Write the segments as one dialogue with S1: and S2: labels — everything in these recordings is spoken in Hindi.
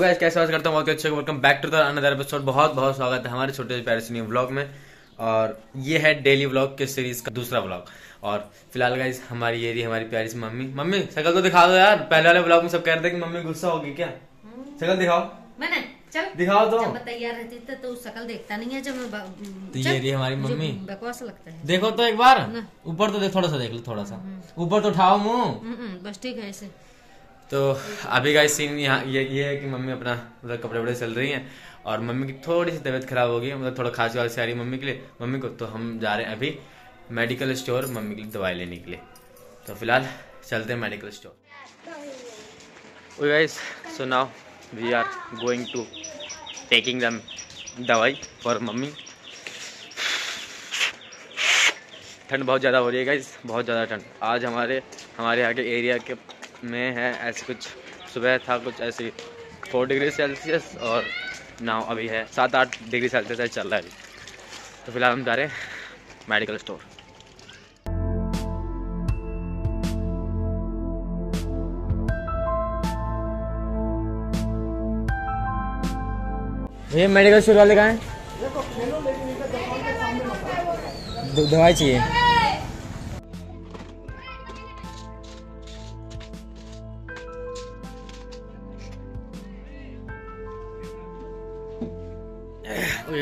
S1: तो गाइस कैसे बात करता हूँ? बहुत अच्छे welcome back to the another episode बहुत बहुत स्वागत है हमारे छोटे से प्यारे से व्लॉग में। और ये है डेली व्लॉग के सीरीज़ का दूसरा व्लॉग और फ़िलहाल गाइस हमारी ये रही हमारी प्यारी सी मम्मी। मम्मी शकल तो दिखा दो यार। पहले वाले व्लॉग में सब कह रहे थे कि मम्मी गुस्सा होगी क्या? शकल दिखाओ।
S2: मैंने चल।
S1: दिखाओ तो।
S2: तैयार रहती थी तो शक्ल देखता नहीं है जब मैं
S1: तो ये रही हमारी मम्मी।
S2: बकवास लगता है।
S1: देखो तो एक बार। ऊपर तो देख थोड़ा सा देख लो थोड़ा सा। ऊपर तो उठाओ मुँह।
S2: हम्म, हम्म, बस ठीक है ऐसे।
S1: तो अभी गाइस सीन यहाँ, ये ये है कि मम्मी अपना मतलब कपड़े वपड़े चल रही हैं और मम्मी की थोड़ी सी तबीयत खराब हो गई मतलब थोड़ा खांसी वासी आ रही है मम्मी के लिए। मम्मी को तो हम जा रहे हैं अभी मेडिकल स्टोर मम्मी के लिए दवाई लेने के लिए। तो फ़िलहाल चलते हैं medical store guys so now we are going to taking दम दवाई फॉर मम्मी। ठंड बहुत ज़्यादा हो रही है गाइस बहुत ज़्यादा ठंड। आज हमारे हमारे यहाँ के एरिया के में है ऐसे कुछ सुबह था कुछ ऐसे फोर डिग्री सेल्सियस और नाव अभी है सात आठ डिग्री सेल्सियस चल रहा है अभी। तो फ़िलहाल हम जा रहे हैं मेडिकल स्टोर भैया मेडिकल स्टोर वाले कहाँ हैं? दवाई चाहिए।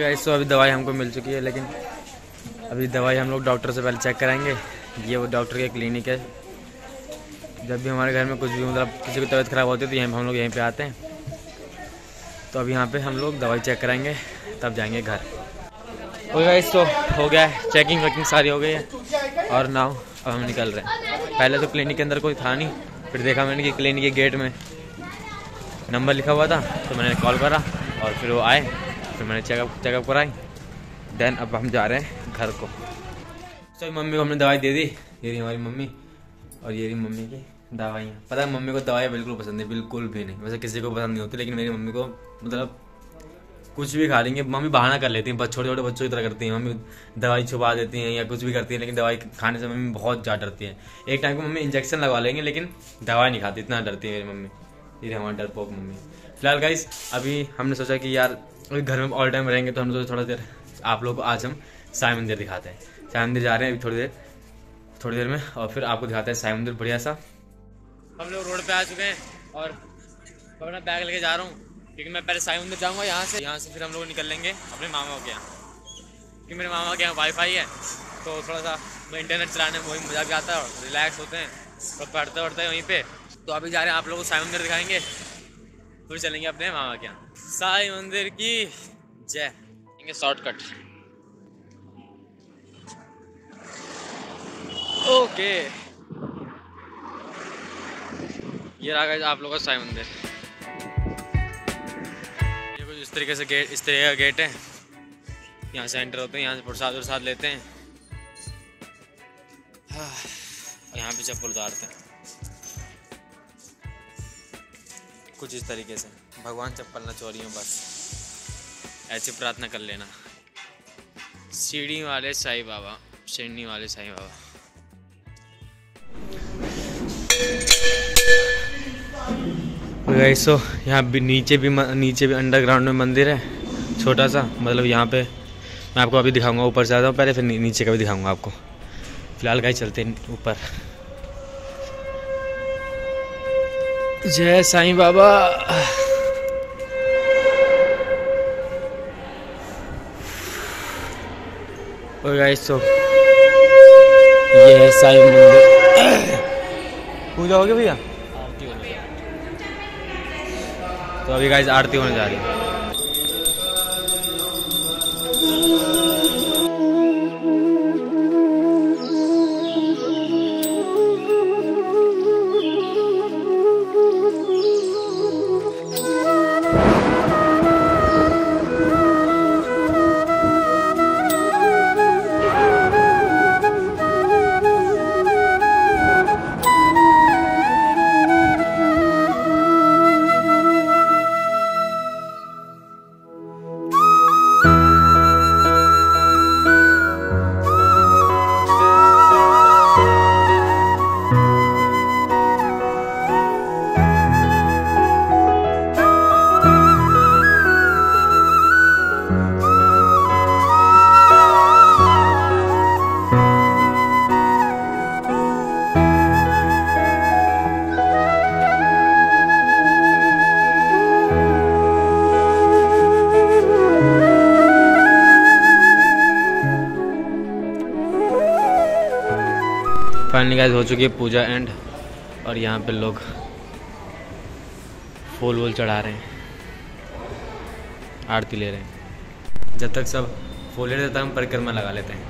S1: गाइस तो अभी दवाई हमको मिल चुकी है, लेकिन अभी दवाई हम लोग डॉक्टर से पहले चेक कराएँगे। ये वो डॉक्टर की क्लिनिक है। जब भी हमारे घर में कुछ भी मतलब किसी की तबीयत खराब होती है तो यहीं हम लोग यहीं पे आते हैं। तो अभी यहाँ पे हम लोग दवाई चेक कराएँगे, तब जाएँगे घर। ओके गाइस तो हो गया है चेकिंग वेकिंग सारी हो गई है। और नाउ अब हम निकल रहे हैं। पहले तो क्लिनिक के अंदर कोई था नहीं, फिर देखा मैंने कि क्लिनिक के गेट में नंबर लिखा हुआ था तो मैंने कॉल करा और फिर वो आए। फिर मैंने चेकअप चेकअप कराई। देन अब हम जा रहे हैं घर को। सो मम्मी को हमने दवाई दे दी। ये रही हमारी मम्मी और ये रही मम्मी की दवाइयाँ। पता है, मम्मी को दवाई बिल्कुल पसंद नहीं, बिल्कुल भी नहीं। वैसे किसी को पसंद नहीं होती, लेकिन मेरी मम्मी को मतलब कुछ भी खा लेंगे। मम्मी बहाना कर लेती हैं छोटे छोटे बच्चों की तरह करती हैं। मम्मी दवाई छुपा देती हैं या कुछ भी करती हैं, लेकिन दवाई खाने से मम्मी बहुत ज़्यादा डरती है। एक टाइम को मम्मी इंजेक्शन लगवा लेंगे, लेकिन दवाई नहीं खाती, इतना डरती है मेरी मम्मी। ये हमारा डरपोक मम्मी। फ़िलहाल गाइस अभी हमने सोचा कि यार घर में ऑल टाइम रहेंगे तो हम सोचा थोड़ा देर आप लोग को आज हम साई मंदिर दिखाते हैं। साई मंदिर जा रहे हैं अभी थोड़ी देर थोड़ी देर में और फिर आपको दिखाते हैं साई मंदिर बढ़िया सा। हम लोग रोड पे आ चुके हैं और मैं अपना बैग लेके जा रहा हूँ, क्योंकि मैं पहले साई मंदिर जाऊँगा यहाँ से। यहाँ से फिर हम लोग निकल लेंगे अपने मामा के यहाँ। क्योंकि मेरे मामा के यहाँ वाईफाई है तो थोड़ा सा इंटरनेट चलाने में वही मज़ा भी आता है और रिलैक्स होते हैं। और पढ़ते पढ़ते हैं वहीं पर तो अभी जा रहे हैं आप लोगों को साई मंदिर दिखाएँगे, फिर चलेंगे अपने मामा के यहाँ। साई मंदिर की जय। Shortcut okay. ये रहा guys आप लोगों का साई मंदिर। ये कुछ इस तरीके से गेट इस तरीके का गेट है। यहाँ से एंटर होते हैं यहाँ से प्रसाद वरसाद लेते हैं। हाँ, यहाँ पे चप्पल उतारते हैं। कुछ इस तरीके से। भगवान चप्पल ना चोरी हो, बस। ऐसे प्रार्थना कर लेना। सीढ़ी वाले साईं बाबा, सीढ़ी वाले साईं बाबा। गाइस सो यहाँ भी नीचे भी नीचे भी अंडरग्राउंड में मंदिर है छोटा सा मतलब यहाँ पे मैं आपको अभी दिखाऊँगा, ऊपर से आता हूँ, पहले फिर नीचे का भी दिखाऊँगा आपको। फ़िलहाल गाइस चलते हैं ऊपर। जय साईं बाबा। और गाइस सो ये है साईं मंदिर पूजा हो गई भैया? तो अभी गाइस आरती होने जा रही है। फाइनली गाइस हो चुकी है पूजा एंड और यहाँ पे लोग फूल वूल चढ़ा रहे हैं। आरती ले रहे हैं। जब तक सब फूल ले तब हम परिक्रमा लगा लेते हैं।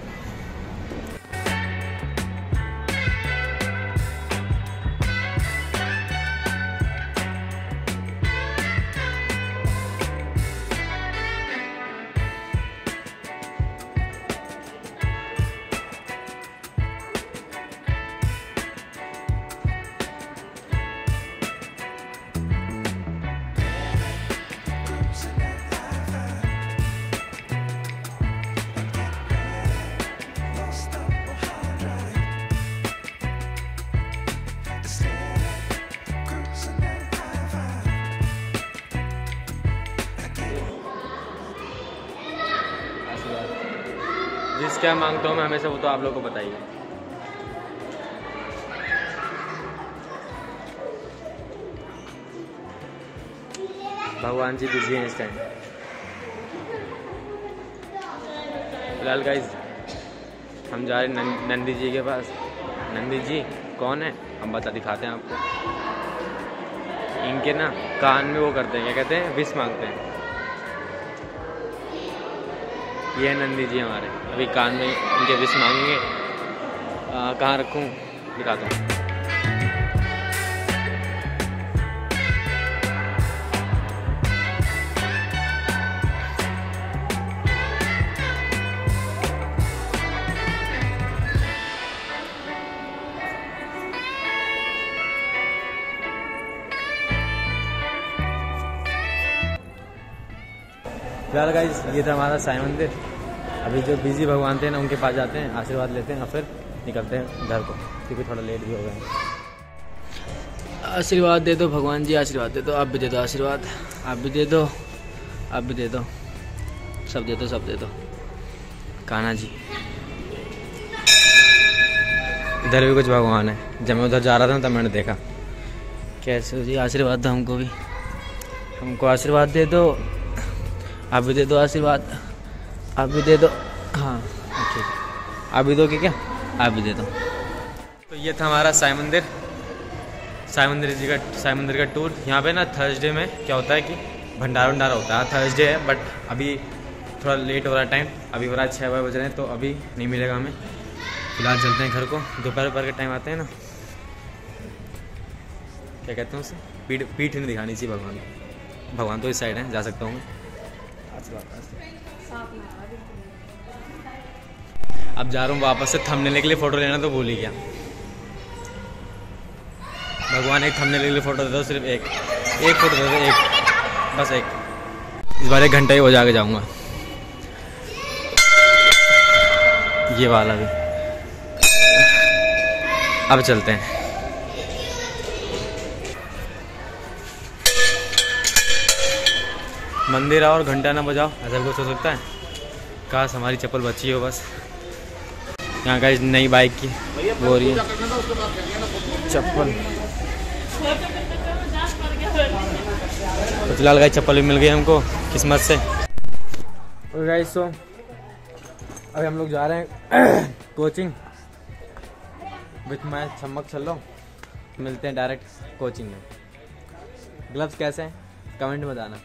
S1: जिस क्या माँगता हूँ मैं, हमेशा वो तो आप लोग को बताइए। भगवान जी बिज़ी हैं इस टाइम फ़िलहाल गाइज़ हम जा रहे हैं नंदी जी के पास। नंदी जी, कौन है? हम बता, दिखाते हैं आपको। इनके ना कान में वो करते हैं, क्या कहते हैं? विष मांगते हैं। ये नंदी जी हमारे। अभी कान में उनके विश मांगेंगे। कहाँ रखूँ? दिखाता हूँ। फ़िलहाल गाइस ये था हमारा साई मंदिर। अभी जो बिज़ी भगवान थे ना उनके पास जाते हैं आशीर्वाद लेते हैं और फिर निकलते हैं घर को क्योंकि थोड़ा लेट भी हो गए आशीर्वाद दे दो भगवान जी आशीर्वाद दे दो आप भी दे दो आशीर्वाद। आप भी दे दो आप भी दे दो। सब दे दो सब दे दो। कान्हा जी। इधर भी कुछ भगवान है। जब मैं उधर जा रहा था तब मैंने देखा। कैसे जी? आशीर्वाद दो हमको भी। हमको आशीर्वाद दे दो। आप भी दे दो आशीर्वाद आप भी दे दो। हाँ ठीक आप भी दो दोगे क्या? आप भी दे दो। तो ये था हमारा साई मंदिर। साई मंदिर जी का, साई मंदिर का टूर यहाँ पे ना थर्सडे में क्या होता है कि भंडारा भंडारा होता है। थर्सडे है बट अभी थोड़ा लेट हो रहा है टाइम अभी हो रहा है छः बज रहे हैं तो अभी नहीं मिलेगा हमें। फ़िलहाल चलते हैं घर को। दोपहर दोपहर के टाइम आते हैं ना। क्या कहते हैं उसे? पीठ पीठ नहीं दिखानी चाहिए भगवान। को। भगवान तो इस साइड है, जा सकता हूँ अब जा रहा हूँ वापस से थंबनेल के लिए फ़ोटो लेना तो भूल ही गया। भगवान, एक थंबनेल के लिए फ़ोटो दे दो, सिर्फ़ एक। एक फ़ोटो दे दो, एक। बस एक। इस बार एक घंटा ही हो जाके जाऊँगा। ये वाला भी। अब चलते हैं। मंदिर आओ और घंटा ना बजाओ, ऐसा कुछ हो सकता है? काश हमारी चप्पल बची हो बस। यहाँ का नई बाइक की वो रही है। चप्पल। फ़िलहाल गाइस चप्पल भी मिल गई हमको, किस्मत से। गाइस सो अभी हम लोग जा रहे हैं कोचिंग विथ माई छमक चलो मिलते हैं डायरेक्ट कोचिंग में। ग्लव्स कैसे हैं? कमेंट में बताना।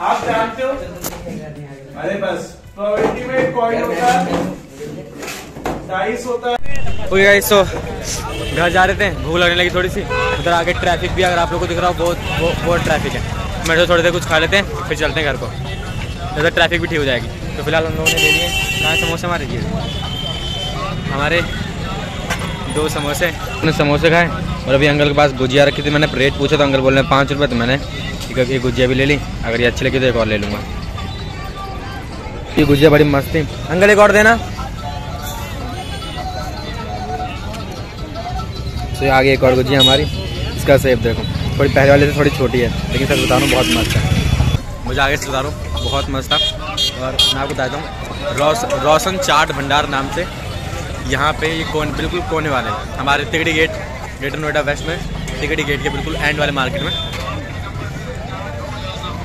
S3: आप जानते हो? अरे बस। प्रोबेबिलिटी में कॉइन होता है। होता है।
S1: गाइस सो घर जा रहे थे। भूख लगने लगी थोड़ी सी। उधर आगे ट्रैफ़िक भी अगर आप लोगों को दिख रहा हो, बहुत बहुत ट्रैफ़िक है। मैं तो थोड़ी देर कुछ खा लेते हैं, फिर चलते हैं घर को। उधर ट्रैफ़िक भी ठीक हो जाएगी। तो फ़िलहाल हम लोगों ने ले लिए कहाँ समोसे? हमारे ये। हमारे दो समोसे। समोसे खाए। और अभी अंकल के पास गुजिया रखी थी, मैंने रेट पूछा तो अंकल बोल रहे पाँच रुपये तो मैंने एक एक गुजिया भी ले ली। अगर ये अच्छी लगी तो एक और ले लूँगा। ये गुजिया बड़ी मस्त थी। अंकल एक और देना। तो आगे एक और गुजिया हमारी। इसका सेब देखो। थोड़ी पहले वाले से थोड़ी छोटी है, लेकिन सर बता बहुत मस्त है। मुझे आगे से बता बहुत मस्त था। और मैं आपको बताता हूँ, रोस, रोशन चाट भंडार नाम से यहाँ पे ये कोन, बिल्कुल कोने वाले। हमारे Tigri gate greater Noida west में, टिकटी गेट के बिल्कुल एंड वाले मार्केट में।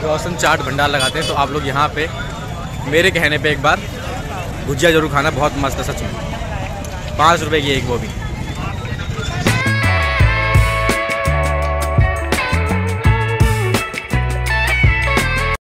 S1: रोशन चाट भंडार लगाते हैं तो आप लोग यहाँ पे, मेरे कहने पे एक बार, भुजिया ज़रूर खाना, बहुत मस्त है, सच में। पाँच रुपये की एक वो भी।